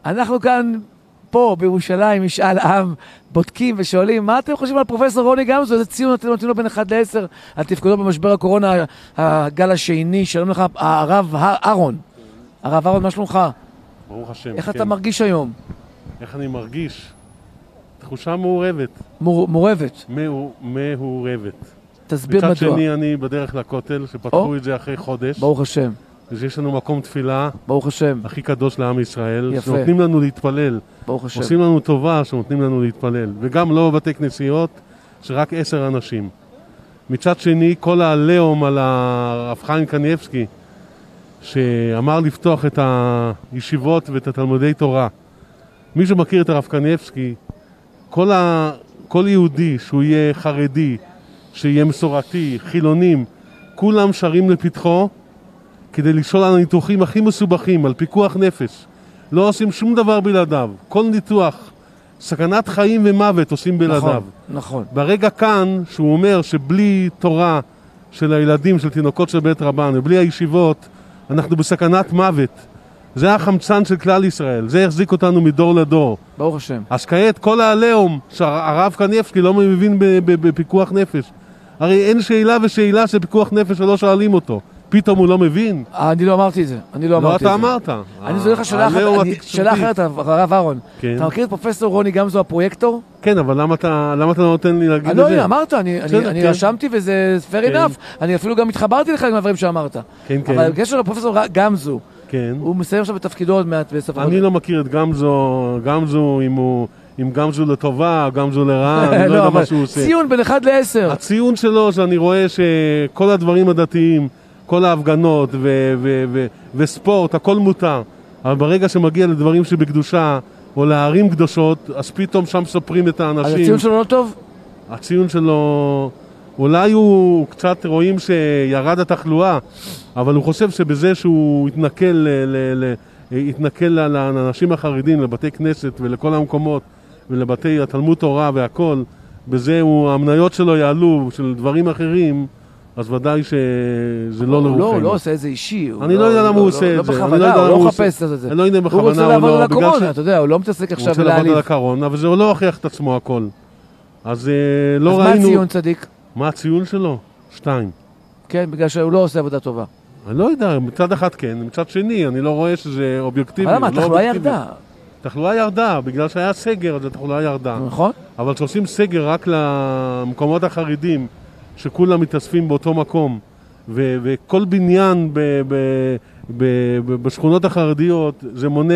אנחנו כאן, פה, בירושלים, משאל עם, בודקים ושואלים, מה אתם חושבים על פרופסור רוני גמזו? איזה ציון אתם נותנים לו בין 1 ל-10 על תפקודו במשבר הקורונה, הגל השני? שלום לך, הרב אהרון. הרב אהרון, מה שלומך? ברוך השם, איך כן. אתה מרגיש היום? איך אני מרגיש? תחושה מעורבת. מור- מעורבת. מאו- מעורבת. תסביר מצד מדוע. שני, אני בדרך לכותל, שפתחו או. את זה אחרי חודש. ברוך השם. ושיש לנו מקום תפילה. ברוך השם. הכי קדוש לעם ישראל. יפה. שנותנים לנו להתפלל. ברוך השם. עושים לנו טובה שנותנים לנו להתפלל. וגם לא בבתי כנסיות, שרק עשר אנשים. מצד שני, כל העליהום על הרב חיים קניבסקי, שאמר לפתוח את הישיבות ואת התלמודי תורה. מי שמכיר את הרב קניבסקי, כל, ה... כל יהודי שהוא יהיה חרדי, שיהיה מסורתי, חילונים, כולם שרים לפתחו כדי לשאול על הניתוחים הכי מסובכים, על פיקוח נפש. לא עושים שום דבר בלעדיו. כל ניתוח, סכנת חיים ומוות עושים בלעדיו. נכון, נכון. ברגע כאן, שהוא אומר שבלי תורה של הילדים, של תינוקות של בית רבן, ובלי הישיבות, אנחנו בסכנת מוות. זה החמצן של כלל ישראל, זה החזיק אותנו מדור לדור. ברוך השם. אז כעת כל העליהום שהרב קניבסקי לא מבין בפיקוח נפש. הרי אין שאלה ושאלה של פיקוח נפש שלא שואלים אותו. פתאום הוא לא מבין? אני לא אמרתי את זה. אני לא לא, אמרתי את זה. אתה אמרת. אני זוכר לך שאלה העליהום אני- התקשורתי. שאלה אחרת, הרב אהרון. כן. אתה מכיר את פרופסור רוני גמזו הפרויקטור? כן, אבל למה אתה, לא נותן לי להגיד את לא, זה? אמרת, אני, אני, בסדר, אני כן. רשמתי וזה fair כן. enough. אני אפילו גם התחברתי לחלק מהדברים שאמרת. כן, כן. אבל בקשר לפרופסור גמזו, כן. הוא מסיים עכשיו את תפקידו עוד מעט בסוף אני לא מכיר את גמזו, גמזו אם הוא... אם גמזו לטובה, גמזו לרעה, אני לא יודע אבל מה שהוא עושה. ציון בין 1 ל-10. הציון שלו שאני רואה שכל הדברים הדתיים, כל ההפגנות ו- ו- ו- וספורט, הכל מותר. אבל ברגע שמגיע לדברים שבקדושה, או לערים קדושות, אז פתאום שם סופרים את האנשים. אז הציון שלו לא טוב? הציון שלו... אולי הוא קצת רואים שירד התחלואה, אבל הוא חושב שבזה שהוא התנכל, ל, ל, ל, התנכל לאנשים החרדים, לבתי כנסת ולכל המקומות ולבתי התלמוד תורה והכל, בזה הוא, המניות שלו יעלו של דברים אחרים, אז ודאי שזה לא לרוחנו. לא, הוא לא עושה את זה אישי. אני לא יודע למה הוא עושה את זה. לא בכוונה, הוא לא מחפש את זה. אני לא יודע אם בכוונה הוא רוצה או לעבוד לא, על הקורונה, אתה יודע, הוא לא מתעסק הוא עכשיו רוצה לעבוד. על הקורונה, אבל זה לא הוכיח את עצמו הכל. אז אה, לא אז מה ראינו... הציון צדיק? מה הציון שלו? שתיים. כן, בגלל שהוא לא עושה עבודה טובה. אני לא יודע, מצד אחד כן, מצד שני, אני לא רואה שזה אובייקטיבי. אבל למה? לא התחלואה. ירדה. התחלואה ירדה, בגלל שהיה סגר, אז התחלואה ירדה. נכון. אבל כשעושים סגר רק למקומות החרדים, שכולם מתאספים באותו מקום, ו- וכל בניין ב- ב- ב- בשכונות החרדיות, זה מונה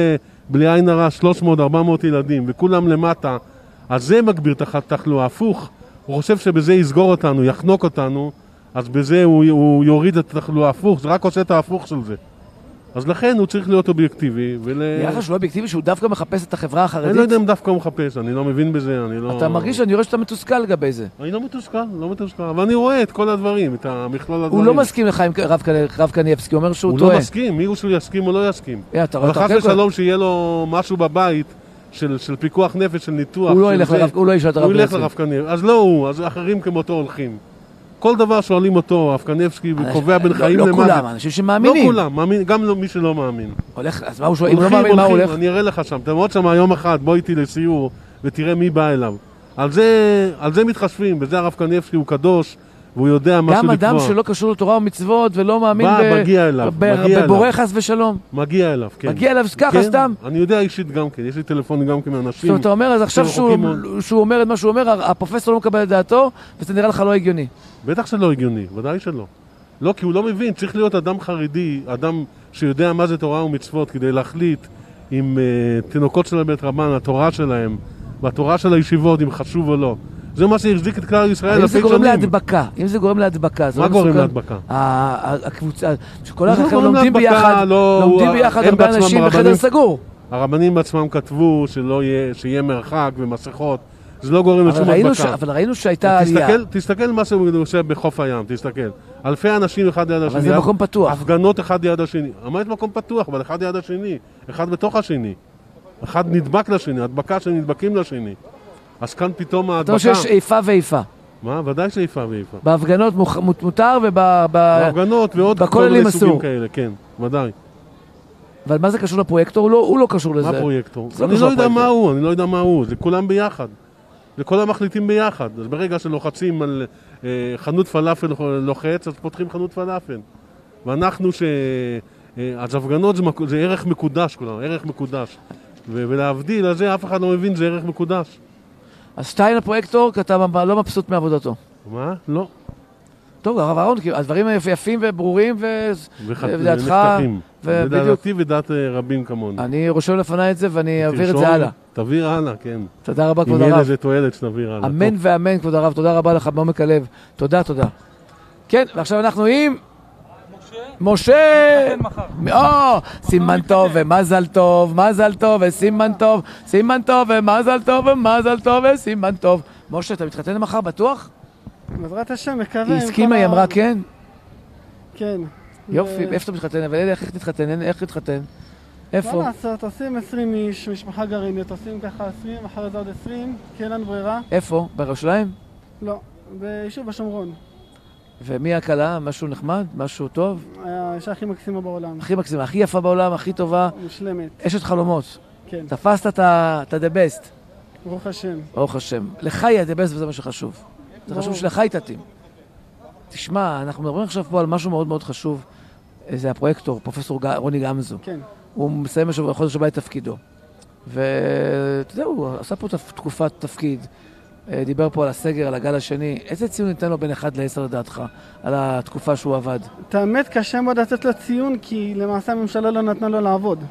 בלי עין הרע 300-400 ילדים, וכולם למטה, אז זה מגביר את התחלואה. הפוך, הוא חושב שבזה יסגור אותנו, יחנוק אותנו, אז בזה הוא, הוא יוריד את התחלואה. הפוך, זה רק עושה את ההפוך של זה. אז לכן הוא צריך להיות אובייקטיבי, ול... נראה לך שהוא לא אובייקטיבי, שהוא דווקא מחפש את החברה החרדית? אני לא יודע אם דווקא הוא מחפש, אני לא מבין בזה, אני לא... אתה מרגיש, אני רואה שאתה מתוסכל לגבי זה. אני לא מתוסכל, לא מתוסכל, אבל אני רואה את כל הדברים, את המכלול הדברים. הוא לא מסכים לך עם רב קני- רב קניבסקי, הוא אומר שהוא הוא טועה. לא מסכים, מי הוא שהוא יסכים או לא יסכים. אה, אתה רואה, אבל אתה חס ושלום שיהיה לו משהו בבית של, של פיקוח נפש, של ניתוח. הוא לא ילך. לרב- הוא לא הוא ילך. לרב קניבסקי. אז לא הוא, אז אחרים כמותו הולכים. כל דבר שואלים אותו, רב קניבסקי, וקובע בין לא- חיים לא למוות. כולם, אנשים שמאמינים. לא כולם, מאמין, גם לא מי שלא מאמין. הולך, אז מה הוא שואל? אם לא מאמין, מה הוא הולך? אני אראה לך שם, תעמוד שם יום אחד, בוא איתי לסיור ותראה מי בא אליו. על זה, על זה מתחשבים, בזה הרב קניבסקי הוא קדוש, והוא יודע משהו גם לקבוע. אדם שלא קשור לתורה ומצוות ולא מאמין ב- מגיע אליו, ב- מגיע בבורא. חס ושלום. מגיע אליו, כן. מגיע אליו ככה כן, סתם? אני יודע אישית גם כן, יש לי טלפונים גם כן זאת מאנשים. אומרת, אתה אומר, אז עכשיו שהוא אומר את מה שהוא אומר, הפרופסור לא מקבל את דעתו, וזה נראה לך לא הגיוני. בטח שלא הגיוני, ודאי שלא. לא, כי הוא לא מבין, צריך להיות אדם חרדי, אדם שיודע מה זה תורה ומצוות, כדי להחליט אם uh, תינוקות של בית רבן, התורה שלהם, והתורה של הישיבות, אם חשוב או לא. זה מה שהחזיק את כלל ישראל אם אלפי זה שנים. גורם להדבקה, אם זה גורם להדבקה, זה מה לא גורם מסוכן? להדבקה? הקבוצה, שכל זה החבר'ה גורם לומדים להדבקה, ביחד, לא- לומדים ביחד הרבה אנשים בחדר סגור. הרבנים בעצמם כתבו שיהיה מרחק ומסכות, זה לא גורם אבל לשום הדבקה. ש- אבל ראינו שהייתה עלייה. תסתכל, מה שהוא עושה בחוף הים, תסתכל. אלפי אנשים אחד ליד השני. זה מקום פתוח. הפגנות אחד ליד השני. אמרת מקום פתוח, אבל אחד ליד השני. אחד בתוך השני. אחד נדבק לשני, הדבקה שנדבקים לשני. אז כאן פתאום ההדבקה... אומר שיש איפה ואיפה. מה? ודאי שאיפה ואיפה. בהפגנות מותר וב... בהפגנות ועוד כל מיני סוגים. כאלה, כן, ודאי. אבל מה זה קשור לפרויקטור? הוא לא- הוא לא קשור לזה. מה פרויקטור? זה אני לא יודע. מה הוא, אני לא יודע מה הוא, זה כולם ביחד. זה כולם מחליטים ביחד. אז ברגע שלוחצים על אה, חנות פלאפל לוחץ, אז פותחים חנות פלאפל. ואנחנו ש... אה, אז הפגנות זה, מק... זה ערך מקודש כולם, ערך מקודש. ולהבדיל, על זה אף אחד לא מבין, זה ערך מקודש. אז שטיין הפרויקטור, אתה לא מבסוט מעבודתו. מה? לא. טוב, הרב אהרון, הדברים יפ- יפים וברורים, ו- וח... ודעתך, נחתכים. ובדיוק. ודעתי ודעת אה, רבים כמוני. אני רושם לפניי את זה ואני אעביר את זה הלאה. תעביר הלאה, כן. תודה רבה, כבוד אם יהיה הרב. לזה תועלת, שתעביר הלאה. אמן. ואמן, כבוד הרב, תודה רבה לך מעומק הלב. תודה, תודה. כן, ועכשיו אנחנו עם... משה! או, סימן טוב ומזל טוב, מזל טוב וסימן טוב, סימן טוב ומזל טוב ומזל טוב וסימן טוב. משה, אתה מתחתן מחר בטוח? בעזרת השם, מקווה. היא הסכימה, היא אמרה כן? כן. יופי, איפה אתה מתחתן? אבל איך תתחתן? איך תתחתן? איפה? מה לעשות, עושים 20 איש, משפחה גרעינית, עושים ככה 20, אחרי זה עוד 20, כי אין לנו ברירה. איפה? בירושלים? לא, ביישוב בשומרון. ומי הכלה? משהו נחמד? משהו טוב? האישה הכי מקסימה בעולם. הכי מקסימה, הכי יפה בעולם, הכי טובה. מושלמת. אשת חלומות. כן. תפסת את ה-the best, ברוך השם. ברוך השם. לך יהיה the best וזה מה שחשוב. זה. חשוב שלך היא תתאים. תשמע, אנחנו מדברים עכשיו פה על משהו מאוד מאוד חשוב. זה הפרויקטור, פרופסור ג- רוני גמזו. כן. הוא מסיים החודש הבא את תפקידו. ואתה יודע, הוא עשה פה תקופת תפקיד. אה, דיבר פה על הסגר, על הגל השני. איזה ציון ניתן לו בין 1 ל-10 לדעתך, על התקופה שהוא עבד? את האמת קשה מאוד לתת לו ציון, כי למעשה הממשלה לא נתנה לו לעבוד.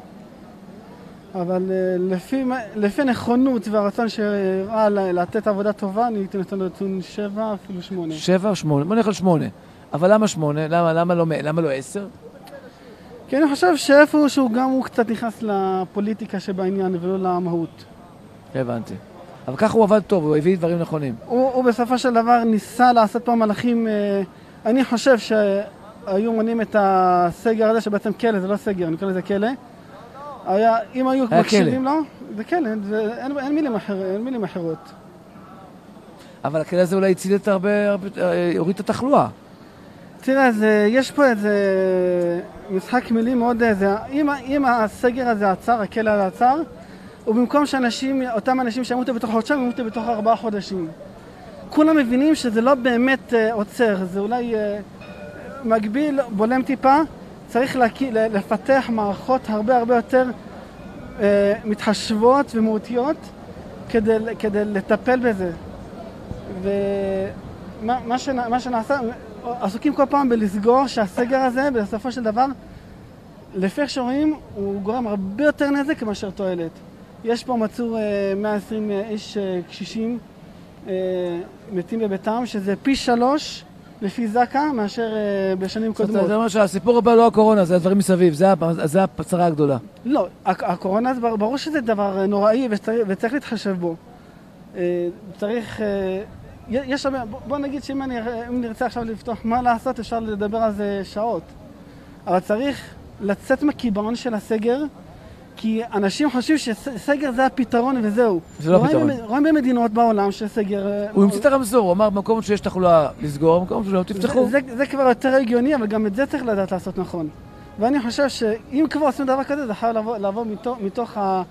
אבל אה, לפי, לפי נכונות והרצון שהראה לתת עבודה טובה, אני הייתי נותן לו ציון 7, אפילו 8. שבע או שמונה? בוא נלך על שמונה. אבל למה שמונה? למה, למה, לא, למה לא עשר? כי אני חושב שאיפשהו גם הוא קצת נכנס לפוליטיקה שבעניין ולא למהות. הבנתי. אבל ככה הוא עבד טוב, הוא הביא דברים נכונים. הוא, הוא בסופו של דבר ניסה לעשות פה מהלכים, אה, אני חושב שהיו מונים את הסגר הזה, שבעצם כלא, זה לא סגר, נקרא לזה כלא. היה, אם היו היה מקשיבים לו, זה כלא, זה, אין, אין, מילים אחר, אין מילים אחרות. אבל הכלא הזה אולי הציל את הרבה, הרבה אה, הוריד את התחלואה. תראה, זה, יש פה איזה משחק מילים מאוד איזה, אם, אם הסגר הזה עצר, הכלא הזה עצר, ובמקום שאנשים, אותם אנשים שימותו בתוך חודשיים, ימותו בתוך ארבעה חודשים. כולם מבינים שזה לא באמת uh, עוצר, זה אולי uh, מגביל, בולם טיפה, צריך להקי, לפתח מערכות הרבה הרבה יותר uh, מתחשבות ומהותיות כדי, כדי לטפל בזה. ומה מה שנ, מה שנעשה, עסוקים כל פעם בלסגור שהסגר הזה בסופו של דבר, לפי איך שרואים, הוא גורם הרבה יותר נזק מאשר תועלת. יש פה מצאו 120 איש אה, קשישים אה, מתים בביתם, שזה פי שלוש לפי זק"א מאשר אה, בשנים קודמות. אתה אומר שהסיפור הבא לא הקורונה, זה הדברים מסביב, זה, הצרה הגדולה. לא, הקורונה, ברור שזה דבר נוראי וצריך, וצריך להתחשב בו. צריך... יש הרבה, בוא נגיד שאם אני, נרצה עכשיו לפתוח מה לעשות, אפשר לדבר על זה שעות. אבל צריך לצאת מהקיבעון של הסגר, כי אנשים חושבים שסגר זה הפתרון וזהו. זה לא הפתרון. רואים במדינות בעולם שסגר... הוא המציא את הרמזור, הוא אמר במקום שיש תחלואה לסגור, במקום שלא תפתחו. זה כבר יותר הגיוני, אבל גם את זה צריך לדעת לעשות נכון. ואני חושב שאם כבר עושים דבר כזה, זה חייב לבוא, לבוא מתוך, מתוך, ה,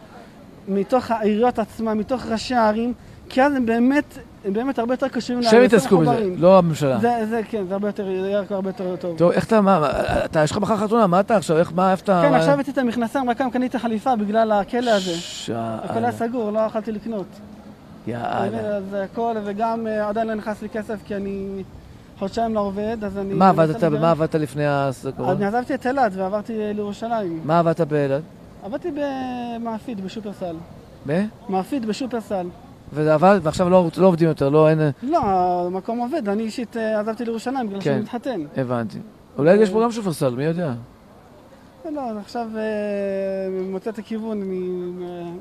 מתוך העיריות עצמן, מתוך ראשי הערים, כי אז הם באמת הם באמת הרבה יותר קשים שהם יתעסקו בזה, לא הממשלה. זה, זה, כן, זה הרבה יותר, יהיה הרבה יותר טוב. טוב, איך אתה, מה, אתה, יש לך מחר חתונה, מה אתה עכשיו, איך, מה, איפה אתה... כן, עכשיו הבאתי את המכנסיים, רק קניתי חליפה בגלל הכלא הזה. הכל היה סגור, לא יכולתי לקנות. יאללה. זה הכל, וגם אה, עדיין לא נכנס לי כסף, כי אני חודשיים לא עובד, אז אני... מה עבדת, במה עבדת לפני הסגור? אני עזבתי את אילת ועברתי לירושלים. מה עבדת באילת? עבדתי במאפיד, בשופרסל. ב? מאפיד בשופרסל. וזה עבד, ועכשיו לא, לא עובדים יותר, לא, אין... לא, המקום עובד, אני אישית אה, עזבתי לירושלים בגלל כן, שאני מתחתן. הבנתי. אולי יש פה גם שופרסל, מי יודע? לא, עכשיו אה, מוצא את הכיוון, אני אה,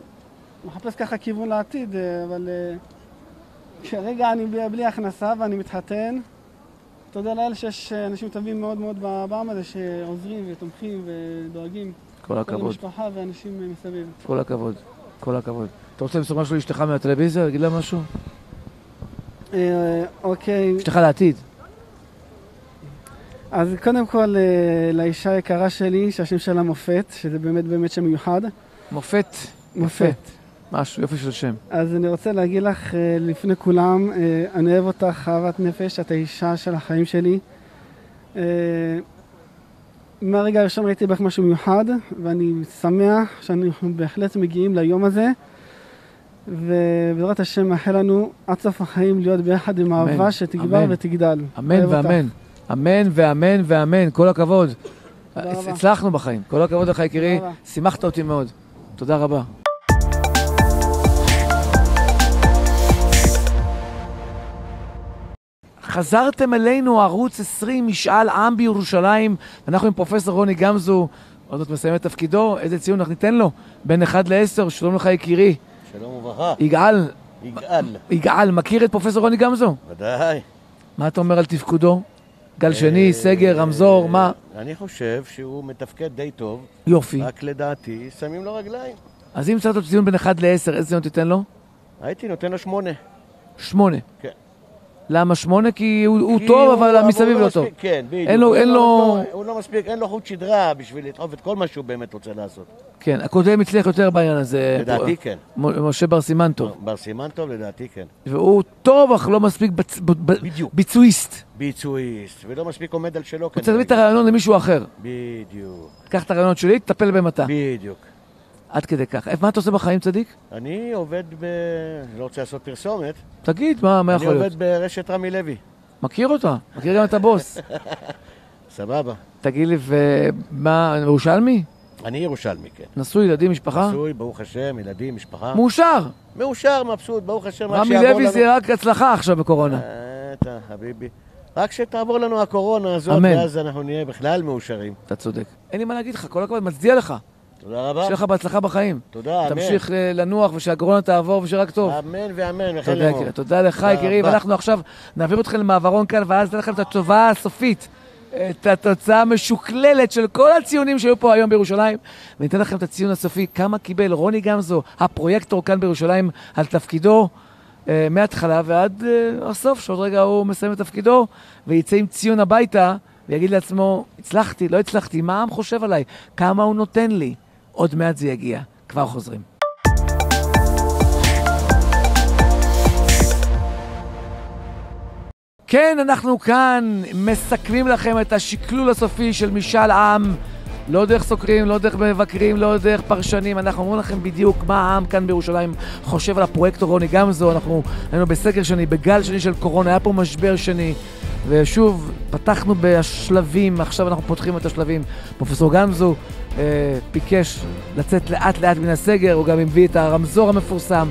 מחפש ככה כיוון לעתיד, אבל כרגע אני בלי הכנסה ואני מתחתן. תודה לאל שיש אנשים טובים מאוד מאוד בעם הזה שעוזרים ותומכים ודואגים. כל הכבוד. כל המשפחה ואנשים מסביב. כל הכבוד, כל הכבוד. אתה רוצה למסור משהו לאשתך מהטלוויזיה? להגיד לה משהו? אה, אוקיי. אשתך לעתיד. אז קודם כל אה, לאישה היקרה שלי, שהשם שלה מופת, שזה באמת באמת שם מיוחד. מופת? מופת. משהו, יופי של שם. אז אני רוצה להגיד לך אה, לפני כולם, אני אוהב אותך אהבת נפש, את האישה של החיים שלי. מהרגע הראשון ראיתי בך משהו מיוחד, ואני שמח שאנחנו בהחלט מגיעים ליום הזה. ובעזרת השם מאחל לנו עד סוף החיים להיות ביחד עם אהבה שתגבר ותגדל. אמן ואמן. אמן ואמן ואמן, כל הכבוד. הצלחנו בחיים, כל הכבוד לך יקירי, שימחת אותי מאוד. תודה רבה. חזרתם אלינו, ערוץ 20, משאל עם בירושלים. אנחנו עם פרופסור רוני גמזו, עוד מעט מסיים את תפקידו, איזה ציון אנחנו ניתן לו? בין 1 ל-10, שלום לך יקירי. שלום וברכה. יגאל. יגאל. יגאל, מכיר את פרופסור רוני גמזו? ודאי. מה אתה אומר על תפקודו? גל שני, סגר, רמזור, מה? אני חושב שהוא מתפקד די טוב. יופי. רק לדעתי, שמים לו רגליים. אז אם צריך ציון בין 1 ל-10, איזה ציון תיתן לו? הייתי נותן לו 8. 8? כן. למה שמונה? כי הוא, הוא טוב, אבל המסביב לא, לא טוב. כן, בדיוק. אין לו, אין לו... לא, הוא לא מספיק, אין לו חוט שדרה בשביל לדחוף את כל מה שהוא באמת רוצה לעשות. כן, הקודם הצליח יותר בעניין הזה. לדעתי כן. משה בר סימן טוב. בר סימן טוב, לדעתי כן. והוא טוב, אך לא מספיק בצ... בדיוק. ביצועיסט. ביצועיסט, ולא מספיק עומד על שלו. הוא צריך להביא את הרעיון למישהו אחר. בדיוק. קח את הרעיונות שלי, תטפל בהם אתה. בדיוק. עד כדי כך. מה אתה עושה בחיים, צדיק? אני עובד ב... לא רוצה לעשות פרסומת. תגיד, מה, מה יכול להיות? אני עובד ברשת רמי לוי. מכיר אותה, מכיר גם את הבוס. סבבה. תגיד לי, ומה, ירושלמי? אני ירושלמי, כן. נשוי, ילדים, משפחה? נשוי, ברוך השם, ילדים, משפחה. מאושר. מאושר, מבסוט, ברוך השם. רמי לוי זה רק הצלחה עכשיו בקורונה. אתה, חביבי. רק שתעבור לנו הקורונה הזאת, אמן. ואז אנחנו נהיה בכלל מאושרים. אתה צודק. אין לי מה להגיד לך, כל הכבוד, מצדיע לך. תודה רבה. שיהיה לך בהצלחה בחיים. תודה, אמן. תמשיך אה, לנוח ושהקורונה תעבור ושרק טוב. אמן ואמן, וכן תודה, לאמור. תודה לך, יקירי. ואנחנו עכשיו נעביר אתכם למעברון כאן, ואז ניתן לכם את התשובה הסופית, את התוצאה המשוקללת של כל הציונים שהיו פה היום בירושלים, וניתן לכם את הציון הסופי, כמה קיבל רוני גמזו, הפרויקטור כאן בירושלים, על תפקידו. אה, מההתחלה ועד אה, הסוף, שעוד רגע הוא מסיים את תפקידו, ויצא עם ציון הביתה, ויגיד לעצמו, הצלחתי, לא הצלחתי, מה העם חושב עליי? כמה הוא נותן לי? עוד מעט זה יגיע. כבר חוזרים. כן, אנחנו כאן מסכמים לכם את השקלול הסופי של משאל עם. לא דרך סוקרים, לא דרך מבקרים, לא דרך פרשנים. אנחנו אומרים לכם בדיוק מה העם כאן בירושלים חושב על הפרויקטור רוני גמזו. אנחנו היינו בסגר שני, בגל שני של קורונה, היה פה משבר שני. ושוב, פתחנו בשלבים, עכשיו אנחנו פותחים את השלבים. פרופסור גמזו אה, ביקש לצאת לאט לאט מן הסגר, הוא גם הביא את הרמזור המפורסם,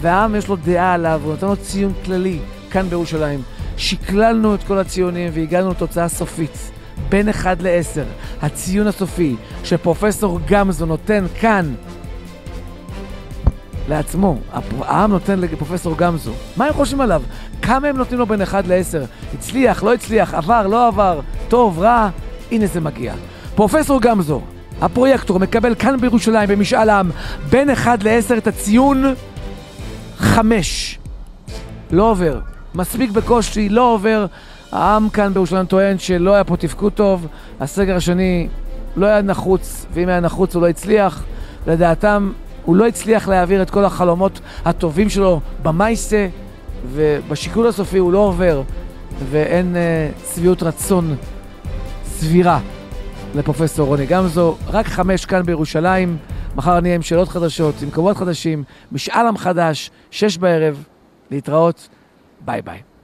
והעם יש לו דעה עליו, הוא נתן לו ציון כללי כאן בירושלים. שקללנו את כל הציונים והגענו לתוצאה סופית. בין 1 ל-10, הציון הסופי שפרופסור גמזו נותן כאן לעצמו, העם נותן לפרופסור גמזו. מה הם חושבים עליו? כמה הם נותנים לו בין 1 ל-10? הצליח, לא הצליח, עבר, לא עבר, טוב, רע, הנה זה מגיע. פרופסור גמזו, הפרויקטור, מקבל כאן בירושלים במשאל עם בין 1 ל-10 את הציון 5. לא עובר. מספיק בקושי, לא עובר. העם כאן בירושלים טוען שלא היה פה תפקוד טוב, הסגר השני לא היה נחוץ, ואם היה נחוץ הוא לא הצליח. לדעתם, הוא לא הצליח להעביר את כל החלומות הטובים שלו במייסה, ובשיקול הסופי הוא לא עובר, ואין אה, שביעות רצון סבירה לפרופסור רוני גמזו. רק חמש כאן בירושלים. מחר נהיה עם שאלות חדשות, עם קומות חדשים, משאל עם חדש, שש בערב. להתראות, ביי ביי.